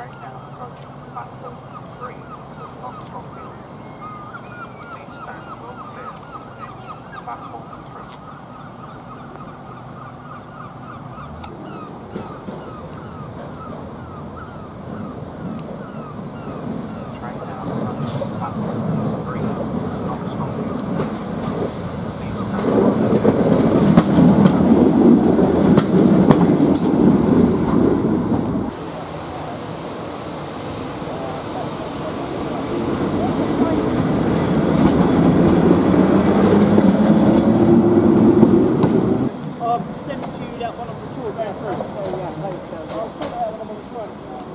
Straight now, approaching platform 3, the stop building. Please stand well clear of the platform 3. Thank oh, you.